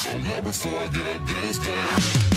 So now before I get up, dance down.